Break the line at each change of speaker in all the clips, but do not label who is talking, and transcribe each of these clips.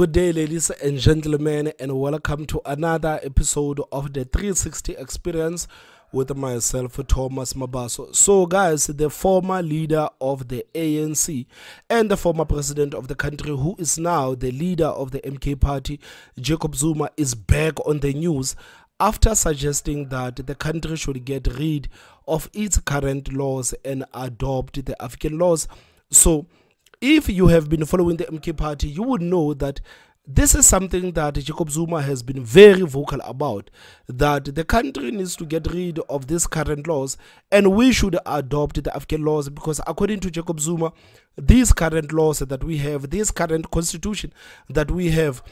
Good day, ladies and gentlemen, and welcome to another episode of the 360 Experience with myself, Thomas Mabaso. So, guys, the former leader of the ANC and the former president of the country, who is now the leader of the MK party, Jacob Zuma, is back on the news after suggesting that the country should get rid of its current laws and adopt the African laws. So, if you have been following the MK party, you would know that this is something that Jacob Zuma has been very vocal about that the country needs to get rid of these current laws and we should adopt the African laws because according to Jacob Zuma these current laws that we have this current constitution that we have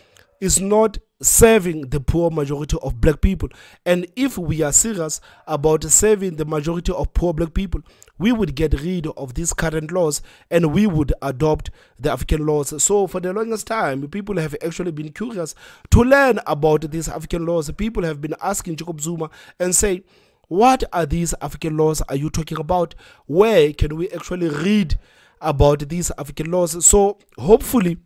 is not serving the poor majority of black people. And if we are serious about serving the majority of poor black people, we would get rid of these current laws and we would adopt the African laws. So, for the longest time, people have actually been curious to learn about these African laws. People have been asking Jacob Zuma and say, what are these African laws are you talking about? Where can we actually read about these African laws? So, hopefully,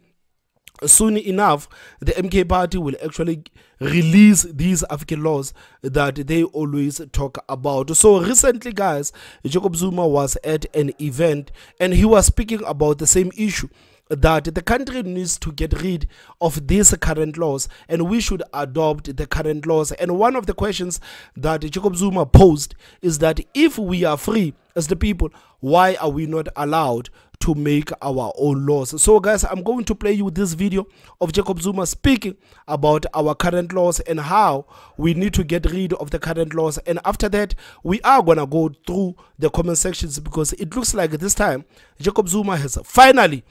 soon enough the mk party will actually release these african laws that they always talk about. So recently guys jacob zuma was at an event and he was speaking about the same issue that the country needs to get rid of these current laws and we should adopt the current laws. And one of the questions that jacob zuma posed is that if we are free as the people why are we not allowed to make our own laws. So guys, I'm going to play you this video of Jacob Zuma speaking about our current laws and how we need to get rid of the current laws. And after that, we are going to go through the comment sections because it looks like this time Jacob Zuma has finally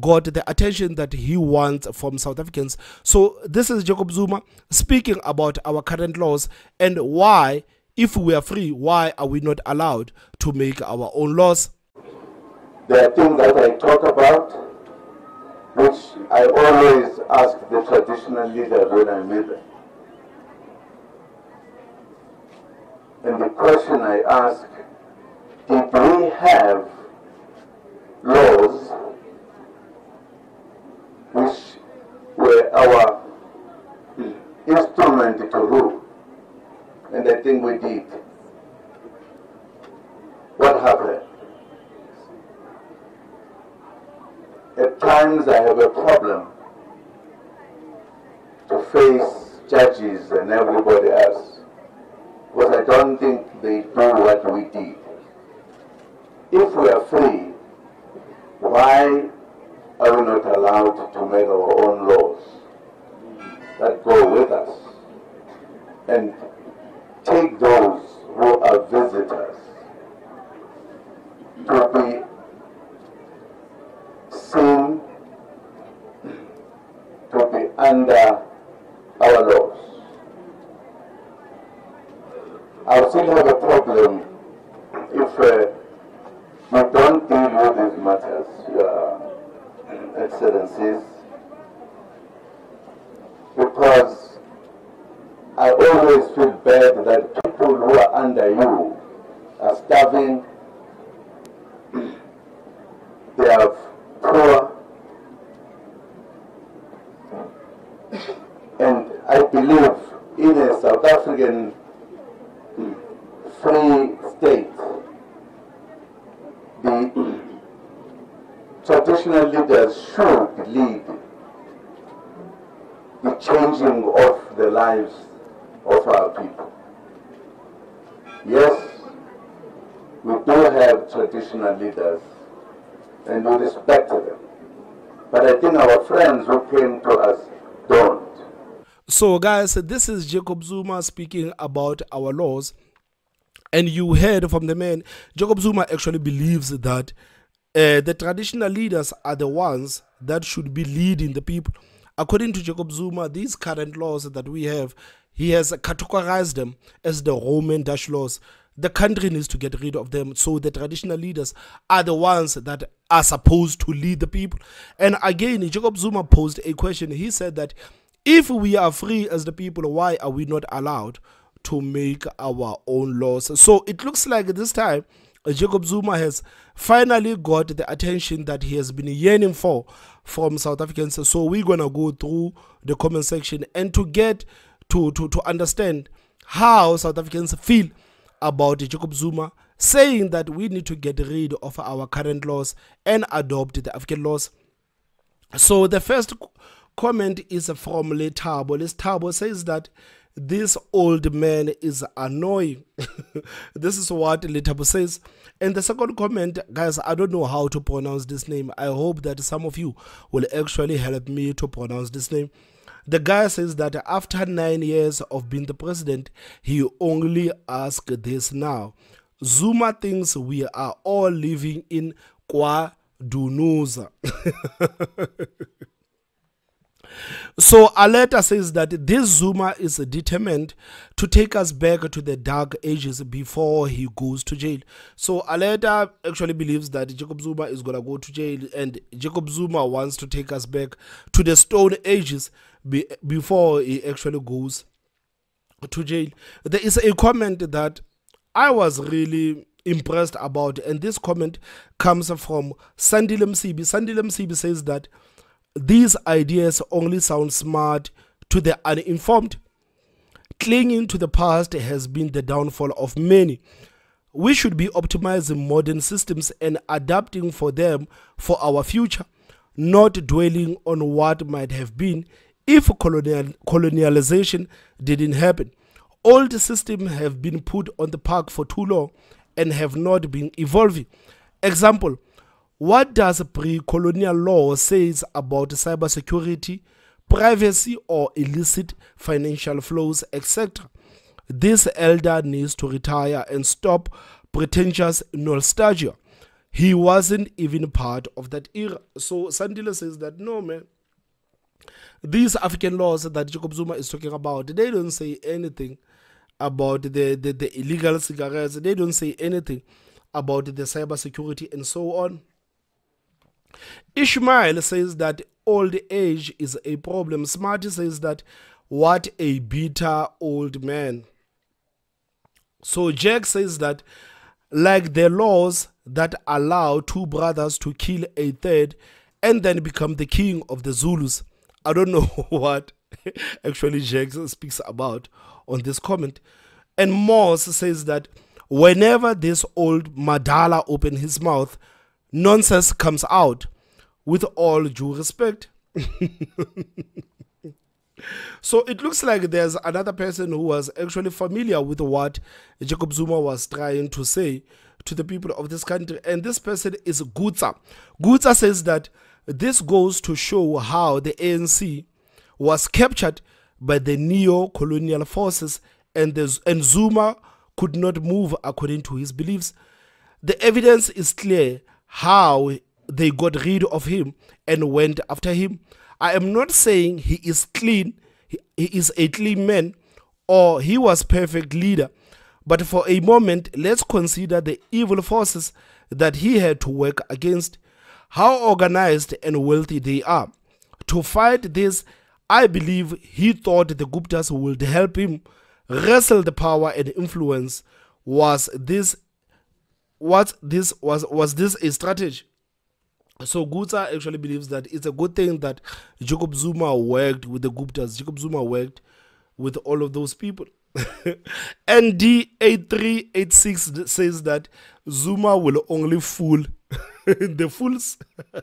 got the attention that he wants from South Africans. So this is Jacob Zuma speaking about our current laws and why if we are free, why are we not allowed to make our own laws?
There are things that I talk about, which I always ask the traditional leaders when I meet them. And the question I ask, did we have laws which were our instrument to rule? And I think we did. What happened? At times I have a problem to face judges and everybody else because I don't think they do what we did. If we are free, why are we not allowed to make our own laws that go with us and take those who are visitors to be seen to be under our laws. I still have because I always feel bad that people who are under you are starving, they have poor, and I believe in a South African free state, the traditional leaders should lead the changing of the lives of our people. Yes, we do have traditional leaders and we respect them. But I think our friends who came to us don't.
So, guys, this is Jacob Zuma speaking about our laws. And you heard from the man, Jacob Zuma actually believes that uh, the traditional leaders are the ones that should be leading the people. According to Jacob Zuma, these current laws that we have, he has categorized them as the Roman Dutch laws. The country needs to get rid of them. So the traditional leaders are the ones that are supposed to lead the people. And again, Jacob Zuma posed a question. He said that if we are free as the people, why are we not allowed to make our own laws? So it looks like this time Jacob Zuma has finally got the attention that he has been yearning for from South Africans. So we're gonna go through the comment section and to get to to, to understand how South Africans feel about Jacob Zuma saying that we need to get rid of our current laws and adopt the African laws. So the first comment is from Letabo. Letabo says that this old man is annoying. this is what Letabo says. And the second comment, guys, I don't know how to pronounce this name. I hope that some of you will actually help me to pronounce this name. The guy says that after nine years of being the president, he only asked this now. Zuma thinks we are all living in Kwa Dunuza. So Aleta says that this Zuma is determined to take us back to the dark ages before he goes to jail. So Aleta actually believes that Jacob Zuma is gonna go to jail, and Jacob Zuma wants to take us back to the Stone Ages be, before he actually goes to jail. There is a comment that I was really impressed about, and this comment comes from Sandile Msibi. Sandile Msibi says that these ideas only sound smart to the uninformed. Clinging to the past has been the downfall of many. We should be optimizing modern systems and adapting for them for our future, not dwelling on what might have been if colonial, colonialization didn't happen. Old systems have been put on the park for too long and have not been evolving. Example, what does pre-colonial law says about cybersecurity, privacy or illicit financial flows, etc.? This elder needs to retire and stop pretentious nostalgia. He wasn't even part of that era. So Sandile says that no man. These African laws that Jacob Zuma is talking about, they don't say anything about the, the, the illegal cigarettes. They don't say anything about the cybersecurity and so on. Ishmael says that old age is a problem. Smarty says that what a bitter old man. So Jack says that like the laws that allow two brothers to kill a third and then become the king of the Zulus. I don't know what actually Jack speaks about on this comment. And Moss says that whenever this old Madala open his mouth, nonsense comes out with all due respect. so it looks like there's another person who was actually familiar with what Jacob Zuma was trying to say to the people of this country, and this person is Gutsa. Gutsa says that this goes to show how the ANC was captured by the neo colonial forces, and, the, and Zuma could not move according to his beliefs. The evidence is clear how they got rid of him and went after him. I am not saying he is clean, he, is a clean man, or he was perfect leader. But for a moment, let's consider the evil forces that he had to work against, how organized and wealthy they are. To fight this, I believe he thought the Guptas would help him wrestle the power and influence. Was this what this was was this a strategy? So Gutsa actually believes that it's a good thing that Jacob Zuma worked with the Guptas. Jacob Zuma worked with all of those people. ND8386 says that Zuma will only fool the fools.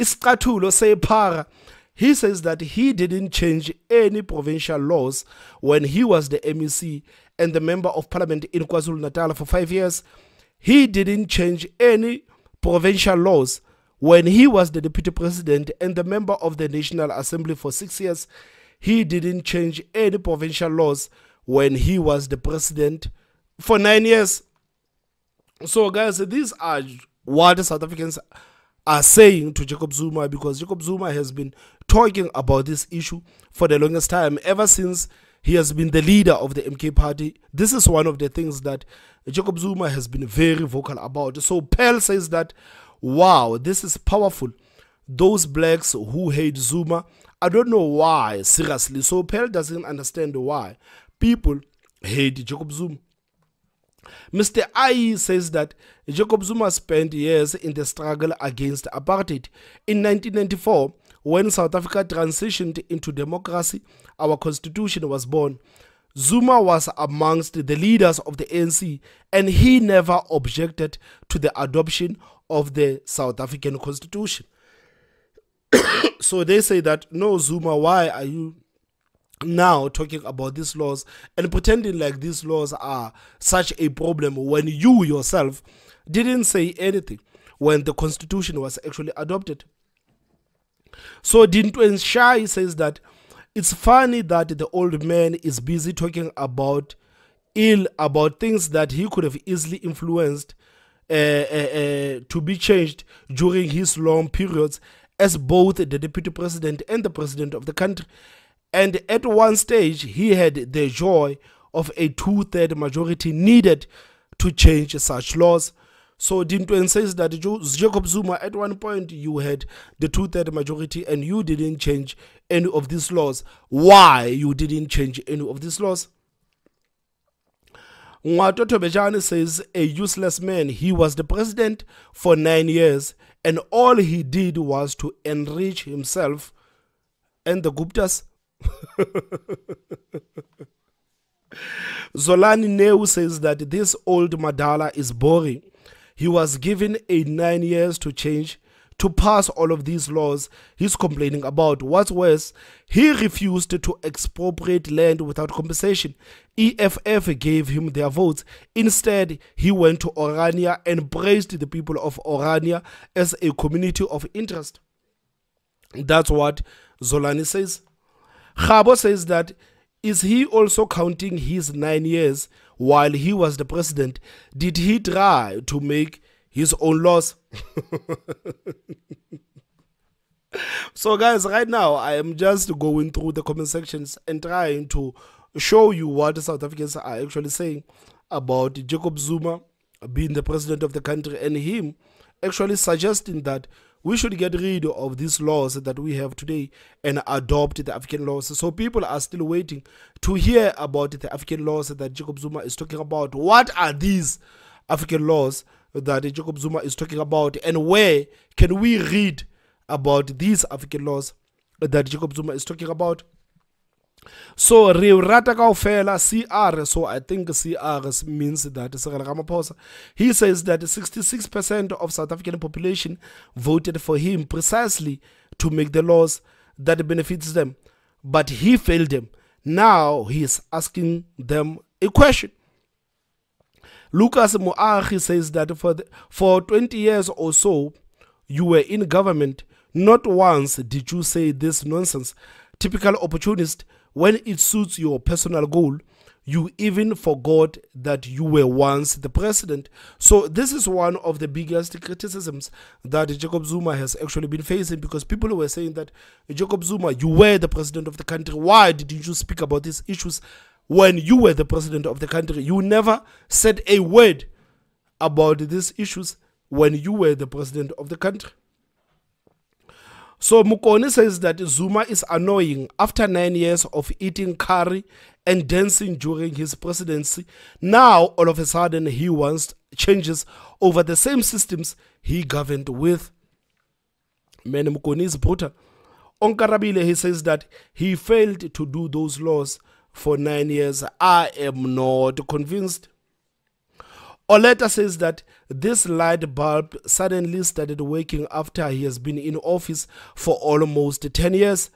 Iskatulo say para. He says that he didn't change any provincial laws when he was the MEC and the member of parliament in KwaZulu Natal for five years. He didn't change any provincial laws when he was the deputy president and the member of the National Assembly for six years. He didn't change any provincial laws when he was the president for nine years. So, guys, these are what South Africans are saying to Jacob Zuma because Jacob Zuma has been talking about this issue for the longest time, ever since he has been the leader of the MK party. This is one of the things that Jacob Zuma has been very vocal about. So Pearl says that, wow, this is powerful. Those blacks who hate Zuma, I don't know why, seriously. So Pearl doesn't understand why people hate Jacob Zuma. Mr. Ai says that Jacob Zuma spent years in the struggle against apartheid. In 1994, when South Africa transitioned into democracy, our constitution was born. Zuma was amongst the leaders of the ANC and he never objected to the adoption of the South African constitution. so they say that, no, Zuma, why are you now talking about these laws and pretending like these laws are such a problem when you yourself didn't say anything when the constitution was actually adopted. So Dintwen Shai says that it's funny that the old man is busy talking about ill about things that he could have easily influenced uh, uh, uh, to be changed during his long periods as both the deputy president and the president of the country. And at one stage, he had the joy of a two third majority needed to change such laws. So Dintwen says that Jacob Zuma, at one point, you had the two third majority and you didn't change any of these laws. Why you didn't change any of these laws? Ngwatoto Bejane says, a useless man. He was the president for nine years and all he did was to enrich himself and the Guptas. Zolani Neu says that this old Madala is boring he was given a nine years to change to pass all of these laws he's complaining about. What's worse, he refused to expropriate land without compensation. EFF gave him their votes. Instead, he went to Orania and praised the people of Orania as a community of interest. That's what Zolani says. Khabo says that is he also counting his nine years while he was the president, did he try to make his own laws? so, guys, right now I am just going through the comment sections and trying to show you what South Africans are actually saying about Jacob Zuma being the president of the country and him actually suggesting that we should get rid of these laws that we have today and adopt the African laws. So people are still waiting to hear about the African laws that Jacob Zuma is talking about. What are these African laws that Jacob Zuma is talking about and where can we read about these African laws that Jacob Zuma is talking about? So re rata kaofela CR so I think CR means that Ramaphosa he says that 66% of South African population voted for him precisely to make the laws that benefits them but he failed them. Now he is asking them a question. Lucas Moahi says that for the, for 20 years or so you were in government not once did you say this nonsense. Typical opportunist when it suits your personal goal, you even forgot that you were once the president. So this is one of the biggest criticisms that Jacob Zuma has actually been facing because people were saying that Jacob Zuma, you were the president of the country. Why didn't you speak about these issues when you were the president of the country? You never said a word about these issues when you were the president of the country. So Mukoni says that Zuma is annoying after nine years of eating curry and dancing during his presidency. Now, all of a sudden, he wants changes over the same systems he governed with. Man, Mukoni is brutal. Onkarabile, he says that he failed to do those laws for nine years. I am not convinced. Oleta says that this light bulb suddenly started working after he has been in office for almost 10 years.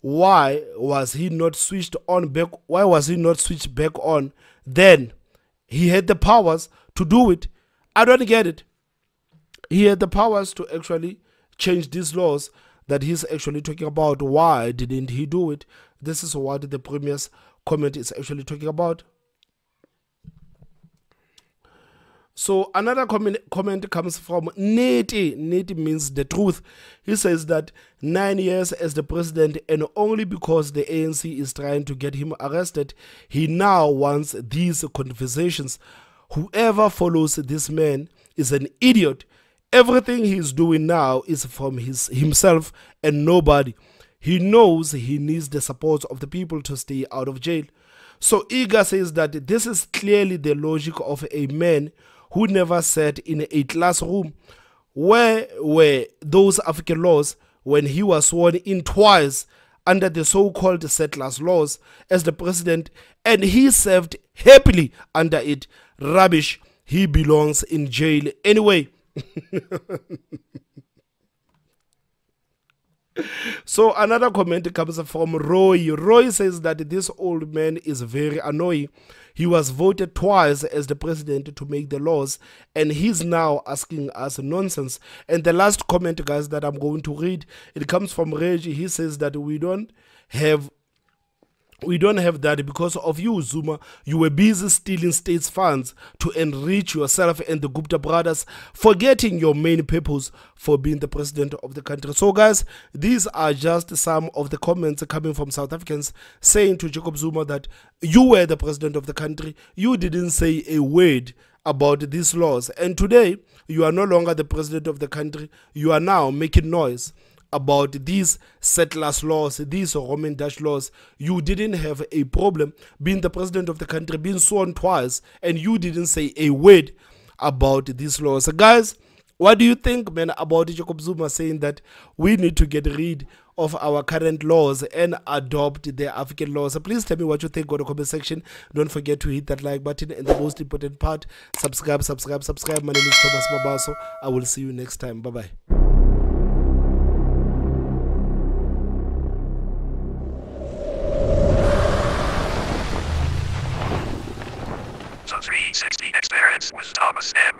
Why was he not switched on back? Why was he not switched back on? Then he had the powers to do it. I don't get it. He had the powers to actually change these laws that he's actually talking about. Why didn't he do it? This is what the premier's comment is actually talking about. So another comment, comment comes from Neti. Neti means the truth. He says that nine years as the president, and only because the ANC is trying to get him arrested, he now wants these conversations. Whoever follows this man is an idiot. Everything he's doing now is from his himself and nobody. he knows he needs the support of the people to stay out of jail. So Iga says that this is clearly the logic of a man who never sat in a classroom. Where were those African laws when he was sworn in twice under the so-called settlers laws as the president and he served happily under it? Rubbish. He belongs in jail anyway. So another comment comes from Roy. Roy says that this old man is very annoying. He was voted twice as the president to make the laws, and he's now asking us nonsense. And the last comment, guys, that I'm going to read, it comes from Reggie. He says that we don't have we don't have that because of you, Zuma. You were busy stealing states' funds to enrich yourself and the Gupta brothers, forgetting your main purpose for being the president of the country. So, guys, these are just some of the comments coming from South Africans saying to Jacob Zuma that you were the president of the country. You didn't say a word about these laws. And today, you are no longer the president of the country. You are now making noise about these settlers laws, these Roman Dutch laws, you didn't have a problem being the president of the country, being sworn twice, and you didn't say a word about these laws. Guys, what do you think, man, about Jacob Zuma saying that we need to get rid of our current laws and adopt the African laws? So please tell me what you think on the comment section. Don't forget to hit that like button and the most important part, subscribe, subscribe, subscribe. My name is Thomas Mabaso. I will see you next time. Bye bye
360 experience with Thomas M.